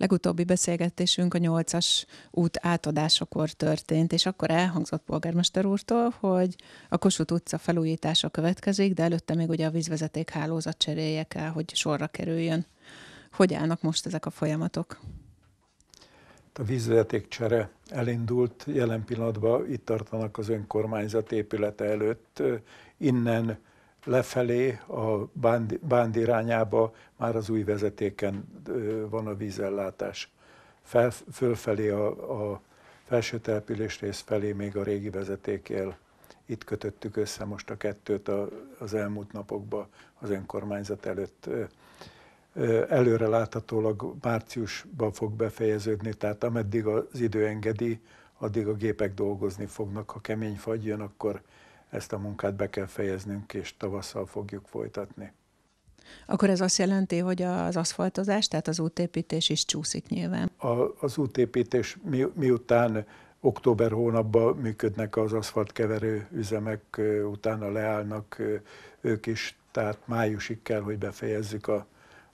Legutóbbi beszélgetésünk a nyolcas út átadásakor történt, és akkor elhangzott polgármester úrtól, hogy a Kossuth utca felújítása következik, de előtte még ugye a vízvezeték hálózat cseréje kell, hogy sorra kerüljön. Hogy állnak most ezek a folyamatok? A vízvezeték csere elindult, jelen pillanatban itt tartanak az önkormányzat épülete előtt. Innen lefelé a Bánd, Bánd irányába már az új vezetéken van a vízellátás. Fel, fölfelé a, a felső település rész felé még a régi vezeték. Itt kötöttük össze most a kettőt a, az elmúlt napokban az önkormányzat előtt. Előre láthatólag márciusban fog befejeződni, tehát ameddig az idő engedi, addig a gépek dolgozni fognak. Ha kemény fagy jön, akkor ezt a munkát be kell fejeznünk, és tavasszal fogjuk folytatni. Akkor ez azt jelenti, hogy az aszfaltozás, tehát az útépítés is csúszik nyilván? A, az útépítés mi, miután október hónapban működnek az aszfaltkeverő üzemek, utána leállnak ők is, tehát májusig kell, hogy befejezzük a,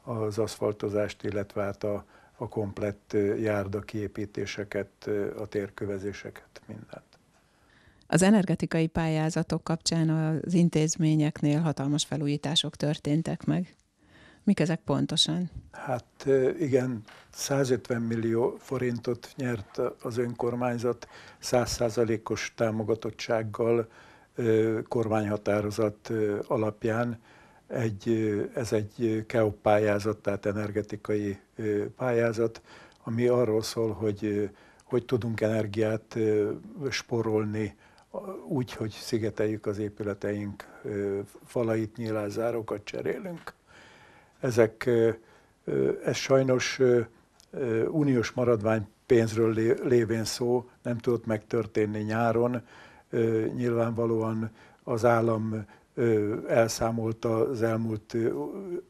az aszfaltozást, illetve hát a, a komplett járda kiépítéseket, a térkövezéseket, mindent. Az energetikai pályázatok kapcsán az intézményeknél hatalmas felújítások történtek meg. Mik ezek pontosan? Hát igen, 150 millió forintot nyert az önkormányzat 100%-os támogatottsággal kormányhatározat alapján. Egy, ez egy KEOP pályázat, tehát energetikai pályázat, ami arról szól, hogy hogy tudunk energiát sporolni úgy, hogy szigeteljük az épületeink falait, nyilázárokat cserélünk. Ezek, ez sajnos uniós maradvány pénzről lévén szó nem tudott megtörténni nyáron. Nyilvánvalóan az állam elszámolta az elmúlt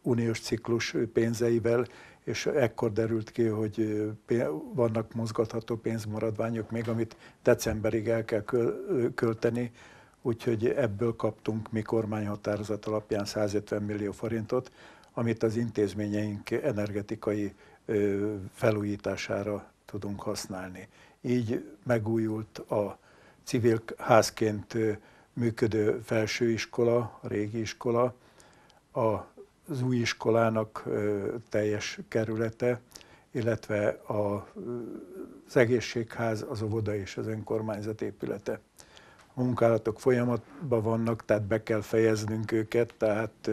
uniós ciklus pénzeivel, és ekkor derült ki, hogy vannak mozgatható pénzmaradványok még, amit decemberig el kell költeni, úgyhogy ebből kaptunk mi kormányhatározat alapján 150 millió forintot, amit az intézményeink energetikai felújítására tudunk használni. Így megújult a civil házként működő felsőiskola, a régi iskola, a az új iskolának teljes kerülete, illetve a, az egészségház, az óvoda és az önkormányzat épülete. A munkálatok folyamatban vannak, tehát be kell fejeznünk őket, tehát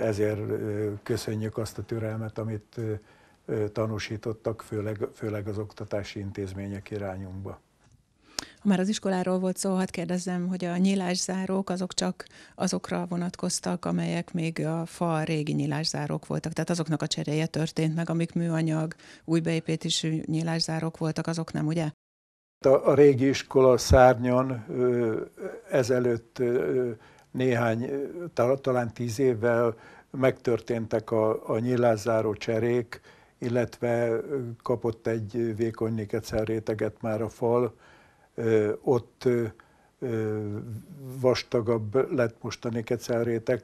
ezért köszönjük azt a türelmet, amit tanúsítottak, főleg, főleg az oktatási intézmények irányunkba. Ha már az iskoláról volt szó, hadd kérdezzem, hogy a nyílászárók azok csak azokra vonatkoztak, amelyek még a fa régi nyílászárók voltak, tehát azoknak a cseréje történt meg, amik műanyag, új beépítésű nyílászárók voltak, azok nem, ugye? A, a régi iskola szárnyon ezelőtt néhány, talán tíz évvel megtörténtek a, a nyílászáró cserék, illetve kapott egy vékony réteget már a fal, ott vastagabb lett most a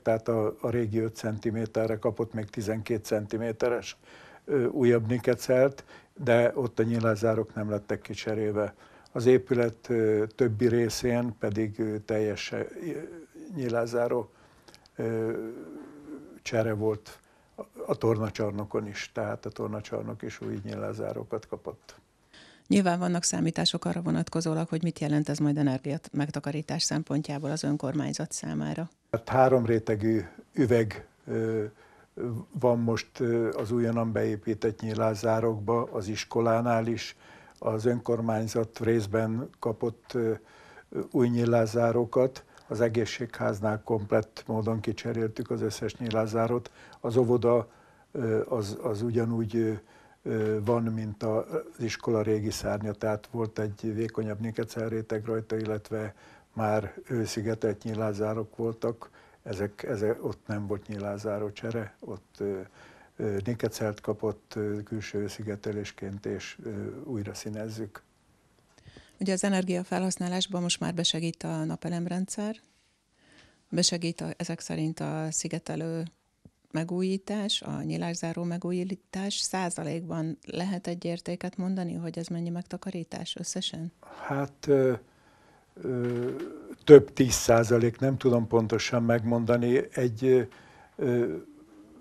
tehát a, a régi 5 cm-re kapott még 12 cm-es újabb nikecelt, de ott a nyilázárok nem lettek kicserélve. Az épület többi részén pedig teljes nyilázáró csere volt a tornacsarnokon is, tehát a tornacsarnok is új nyilázárokat kapott. Nyilván vannak számítások arra vonatkozólag, hogy mit jelent ez majd energiát megtakarítás szempontjából az önkormányzat számára. Hát három rétegű üveg van most az újonnan beépített nyilázárokba, az iskolánál is. Az önkormányzat részben kapott új nyilázárokat, az egészségháznál komplett módon kicseréltük az összes nyilázárot. Az óvoda az, az ugyanúgy van, mint az iskola régi szárnya, tehát volt egy vékonyabb nikecelréteg rajta, illetve már őszigetelt nyilázárok voltak, ezek, ezek, ott nem volt nyilázáró csere, ott nikecelt kapott külső szigetelésként, és újra színezzük. Ugye az energiafelhasználásban most már besegít a napelemrendszer, besegít a, ezek szerint a szigetelő megújítás, a nyilászáró megújítás százalékban lehet egy értéket mondani, hogy ez mennyi megtakarítás összesen? Hát ö, ö, több tíz százalék, nem tudom pontosan megmondani. Egy ö,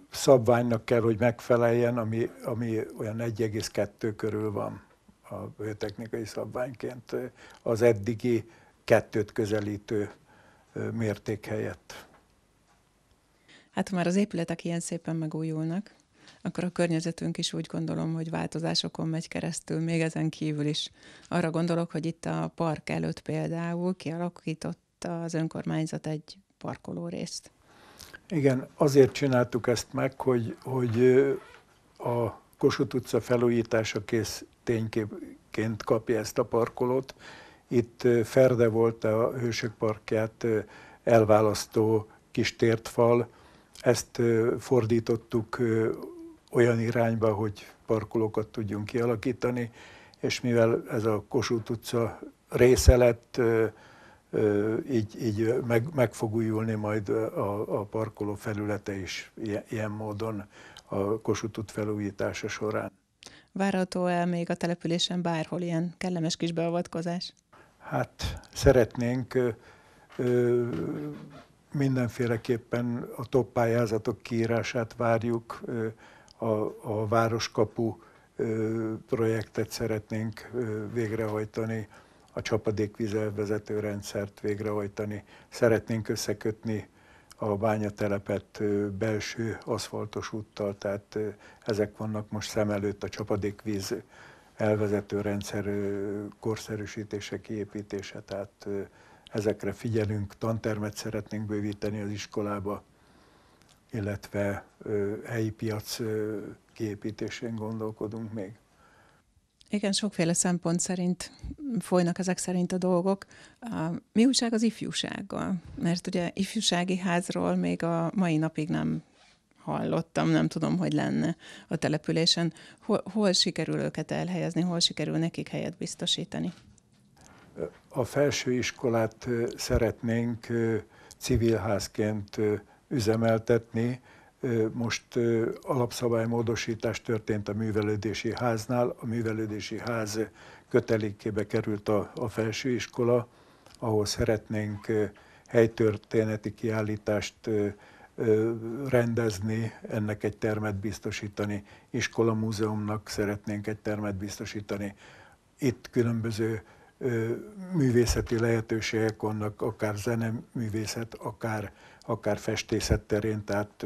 szabványnak kell, hogy megfeleljen, ami, ami olyan 1,2 körül van a technikai szabványként az eddigi kettőt közelítő mérték helyett. Hát ha már az épületek ilyen szépen megújulnak, akkor a környezetünk is úgy gondolom, hogy változásokon megy keresztül, még ezen kívül is. Arra gondolok, hogy itt a park előtt például kialakította az önkormányzat egy parkoló részt. Igen, azért csináltuk ezt meg, hogy, hogy a Kossuth utca felújítása kész tényként kapja ezt a parkolót. Itt Ferde volt a Hősök Parkját elválasztó kis tértfal, ezt fordítottuk olyan irányba, hogy parkolókat tudjunk kialakítani, és mivel ez a Kossuth utca része lett, így, így meg, meg fog újulni majd a, a parkoló felülete is ilyen, ilyen módon a Kossuth út felújítása során. Várható-e még a településen bárhol ilyen kellemes kis beavatkozás? Hát szeretnénk mindenféleképpen a top pályázatok kiírását várjuk, a, a Városkapu projektet szeretnénk végrehajtani, a csapadékvizelvezető rendszert végrehajtani, szeretnénk összekötni a bányatelepet belső aszfaltos úttal, tehát ezek vannak most szem előtt a csapadékvíz elvezető rendszer korszerűsítése, kiépítése, tehát ezekre figyelünk, tantermet szeretnénk bővíteni az iskolába, illetve helyi piac kiépítésén gondolkodunk még. Igen, sokféle szempont szerint folynak ezek szerint a dolgok. Mi újság az ifjúsággal? Mert ugye ifjúsági házról még a mai napig nem hallottam, nem tudom, hogy lenne a településen. Hol, hol sikerül őket elhelyezni, hol sikerül nekik helyet biztosítani? A felsőiskolát szeretnénk civilházként üzemeltetni, most alapszabálymódosítás történt a művelődési háznál. A művelődési ház kötelékébe került a, a felsőiskola, ahol szeretnénk helytörténeti kiállítást rendezni, ennek egy termet biztosítani, iskola múzeumnak szeretnénk egy termet biztosítani. Itt különböző művészeti lehetőségek vannak, akár zeneművészet, akár akár festészet terén, tehát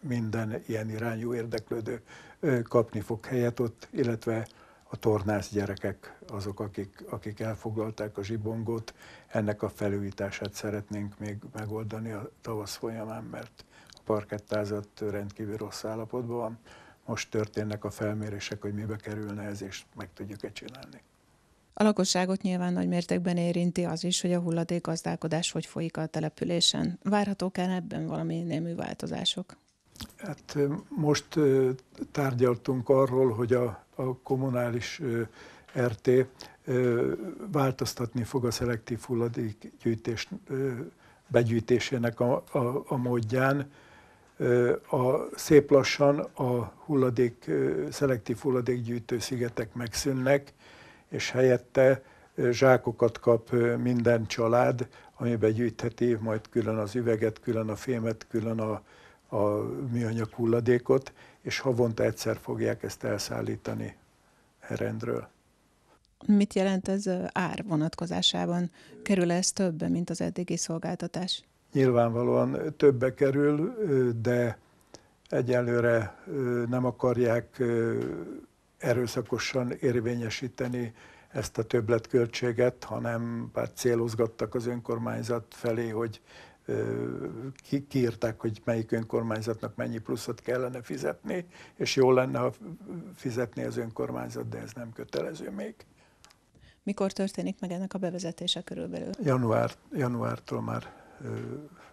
minden ilyen irányú érdeklődő kapni fog helyet ott, illetve a tornász gyerekek azok, akik, akik elfoglalták a zsibongót. Ennek a felújítását szeretnénk még megoldani a tavasz folyamán, mert a parkettázat rendkívül rossz állapotban van. Most történnek a felmérések, hogy mibe kerülne ez, és meg tudjuk-e csinálni. A lakosságot nyilván nagy mértékben érinti az is, hogy a hulladék gazdálkodás hogy folyik a településen. Várhatók el ebben valami némű változások? Hát most tárgyaltunk arról, hogy a, a kommunális RT változtatni fog a szelektív hulladékgyűjtés begyűjtésének a, a, a módján. A, szép lassan a hulladék, szelektív hulladékgyűjtő szigetek megszűnnek, és helyette zsákokat kap minden család, amiben gyűjtheti majd külön az üveget, külön a fémet, külön a, a műanyag hulladékot, és havonta egyszer fogják ezt elszállítani rendről. Mit jelent ez ár vonatkozásában? Kerül ez többe, mint az eddigi szolgáltatás? Nyilvánvalóan többe kerül, de egyelőre nem akarják erőszakosan érvényesíteni ezt a többletköltséget, hanem bár célozgattak az önkormányzat felé, hogy ki, kiírták, hogy melyik önkormányzatnak mennyi pluszot kellene fizetni, és jó lenne, ha fizetné az önkormányzat, de ez nem kötelező még. Mikor történik meg ennek a bevezetése körülbelül? Január, januártól már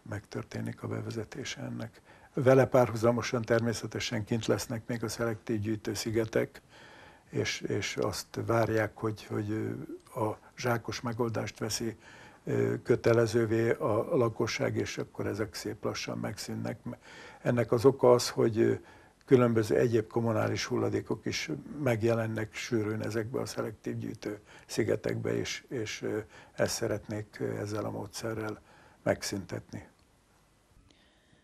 megtörténik a bevezetése ennek. Vele párhuzamosan természetesen kint lesznek még a szelektív gyűjtőszigetek, és, és azt várják, hogy, hogy a zsákos megoldást veszi kötelezővé a lakosság, és akkor ezek szép lassan megszűnnek. Ennek az oka az, hogy különböző egyéb kommunális hulladékok is megjelennek sűrűn ezekbe a szelektív gyűjtő szigetekbe, és, és ezt szeretnék ezzel a módszerrel megszüntetni.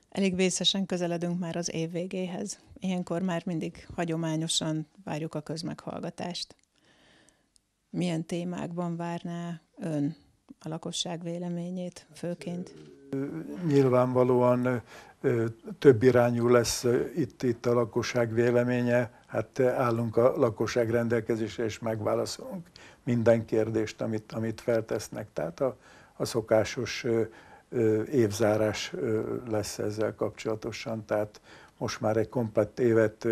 Elég vészesen közeledünk már az év végéhez. Ilyenkor már mindig hagyományosan várjuk a közmeghallgatást. Milyen témákban várná ön a lakosság véleményét főként? Nyilvánvalóan több irányú lesz itt, itt a lakosság véleménye. Hát állunk a lakosság rendelkezésre, és megválaszolunk minden kérdést, amit, amit feltesznek. Tehát a, a szokásos évzárás lesz ezzel kapcsolatosan, tehát most már egy komplett évet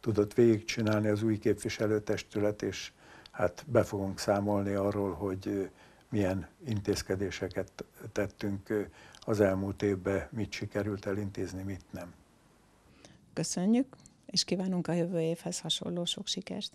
tudott végigcsinálni az új képviselőtestület, és hát be fogunk számolni arról, hogy milyen intézkedéseket tettünk az elmúlt évben, mit sikerült elintézni, mit nem. Köszönjük, és kívánunk a jövő évhez hasonló sok sikert.